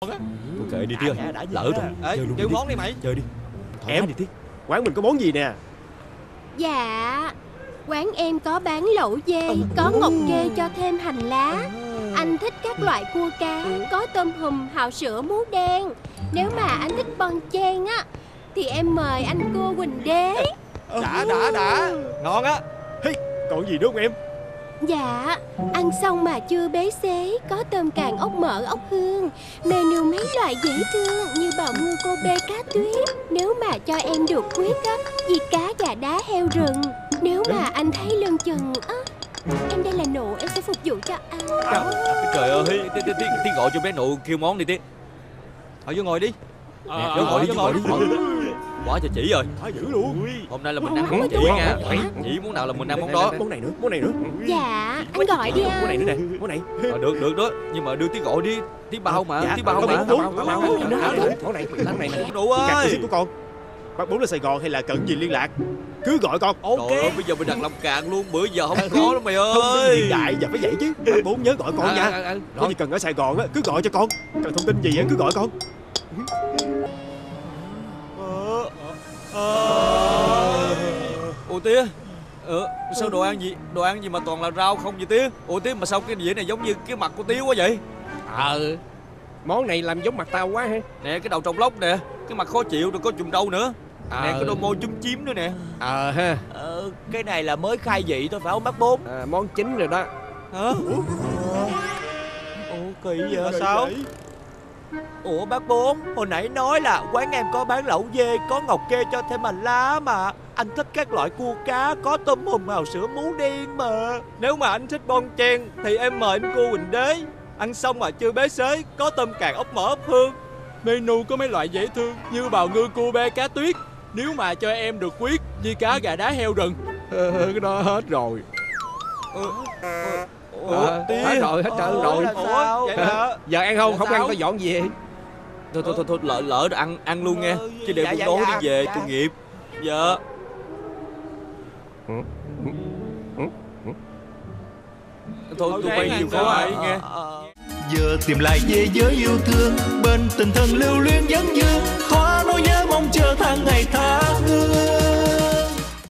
Thôi kệ đi Tí ơi Lỡ rồi. Ê, Chơi luôn đi kêu Tí. món đi mày. Chơi đi. Thoải Em. đi Tí Quán mình có món gì nè? Dạ Quán em có bán lẩu dê Có ngọc kê cho thêm hành lá. Anh thích các loại cua cá Có tôm hùm, hào sữa, mú đen. Nếu mà anh thích bon chen á Thì em mời anh cô Quỳnh Đế. Đã đã đã. Ngon á. Còn gì nữa không em Dạ Ăn xong mà chưa bế xế Có tôm càng ốc mỡ, ốc hương. Menu mấy loại dễ thương Như bào ngư cô bê cá tuyết. Nếu mà cho em được quyết á Vì cá gà đá heo rừng. Nếu mà anh thấy lưng chừng á Em đây là nụ em sẽ phục vụ cho anh. Trời ơi Tí tí tí tí gọi cho bé nụ kêu món đi Tí. Thôi vô ngồi đi Nè vô ngồi đi. vô ngồi đi Quá cho chị rồi. Phải dữ luôn. Hôm nay là mình ăn món chị ôi, nha. Chỉ món nào là mình ăn món đó. Món này nữa Món này nữa. Dạ anh gọi đi Món này nữa nè Món này. Ờ, Được được đó. Nhưng mà đưa tí gọi đi. Tí bao mà Dạ, Tí bao mà. món này Món này Nụ Cạc ơi. của con. Bác bốn là Sài Gòn hay là cần gì liên lạc? Cứ gọi con. Trời ơi bây giờ mình đặt lòng cạn luôn. Bữa giờ không có đâu mày Thông tin ơi. hiện đại giờ phải vậy chứ. Bác bốn nhớ gọi con À, nha. à, à, Có Rồi gì cần ở Sài Gòn á Cứ gọi cho con. Cần thông tin gì á cứ gọi con tía Ờ, sao đồ ăn gì? Đồ ăn gì mà toàn là rau không vậy tía ủa tía mà sao cái dĩa này giống như cái mặt của tía quá vậy? Ờ. Món này làm giống mặt tao quá ha. Nè cái đầu trồng lóc nè. Cái mặt khó chịu rồi có chùm râu nữa. Nè Ờ. cái đôi môi chúm chím nữa nè. Ờ ha. Ờ, cái này là mới khai vị thôi phải không bác bốn? À, Món chính rồi đó. Hả? Ủa? Kỳ vậy? Là sao? Ủa bác bốn Hồi nãy nói là quán em có bán lẩu dê Có ngọc kê cho thêm hành lá mà Anh thích các loại cua cá Có tôm hùm hào sữa mú đen mà. Nếu mà anh thích bon chen Thì em mời anh cô Quỳnh Đế. Ăn xong mà chưa bế xế Có tôm càng ốc mỡ ốc hương. Menu có mấy loại dễ thương Như bào ngư cua bê cá tuyết. Nếu mà cho em được quyết Với cá gà đá heo rừng. Ờ, Cái đó hết rồi. Ờ, Hết rồi hết trơn rồi. Ủa? Vậy hả? Giờ ăn không? Là không ăn sao? tao dọn về thôi thôi thôi, thôi lỡ lỡ rồi ăn ăn luôn Ờ, chứ để dạ, buổi dạ, tối dạ, đi về dạ. tội nghiệp. Dạ thôi tụi bay chịu khó ai nghe? Giờ tìm lại về giới yêu thương bên tình thân lưu luyến vấn dương